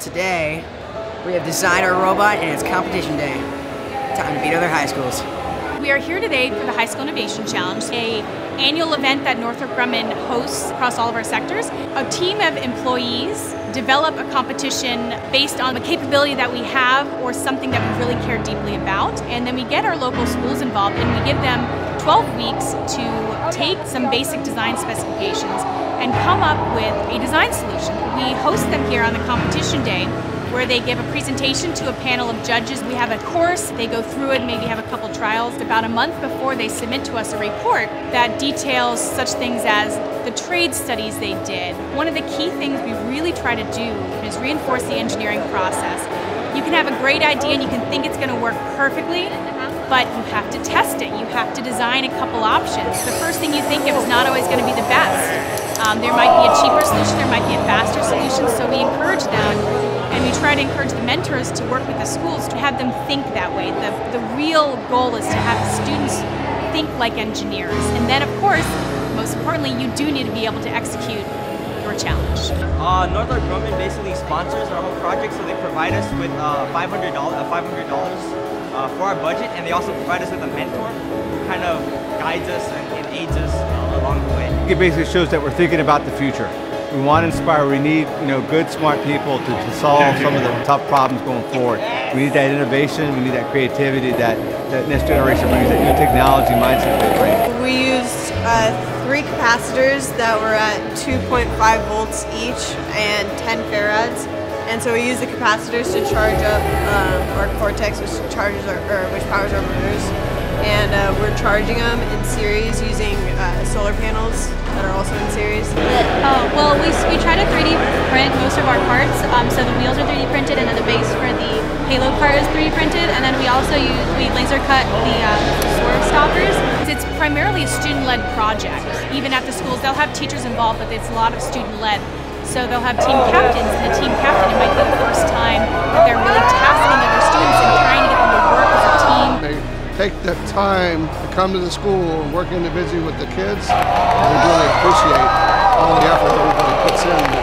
Today, we have designed our robot and it's competition day. Time to beat other high schools. We are here today for the High School Innovation Challenge, a annual event that Northrop Grumman hosts across all of our sectors. A team of employees develop a competition based on the capability that we have or something that we really care deeply about. And then we get our local schools involved and we give them 12 weeks to take some basic design specifications and come up with a design solution. We host them here on the competition day where they give a presentation to a panel of judges. We have a course, they go through it, maybe have a couple trials. About a month before they submit to us a report that details such things as the trade studies they did. One of the key things we really try to do is reinforce the engineering process. You can have a great idea and you can think it's going to work perfectly, but you have to test it. You have to design a couple options. The first thing you think of is not always going to be the best. Um, there might be a cheaper solution, there might be a faster solution, so we encourage them we try to encourage the mentors to work with the schools to have them think that way. The, the real goal is to have students think like engineers. And then, of course, most importantly, you do need to be able to execute your challenge. Uh, Northrop Grumman basically sponsors our whole project, so they provide us with uh, $500, uh, $500 uh, for our budget, and they also provide us with a mentor who kind of guides us and, and aids us uh, along the way. It basically shows that we're thinking about the future. We want to inspire. We need, you know, good, smart people to, to solve some of the tough problems going forward. We need that innovation. We need that creativity that, that next generation brings. That new technology mindset they bring. We used uh, three capacitors that were at 2.5 volts each and 10 farads. And so we use the capacitors to charge up um, our Cortex, which charges our, or which powers our motors. And uh, we're charging them in series using uh, solar panels that are also in series. Oh, well, we, we try to 3D print most of our parts. Um, so the wheels are 3D printed, and then the base for the payload part is 3D printed. And then we also use we laser cut the um, swerve stoppers. It's primarily a student-led project. Even at the schools, they'll have teachers involved, but it's a lot of student-led. So they'll have team captains, and the team captain, it might be the first time that they're really tasking other students and trying to get them to work as a team. They take the time to come to the school and work individually with the kids. We really appreciate all the effort everybody puts in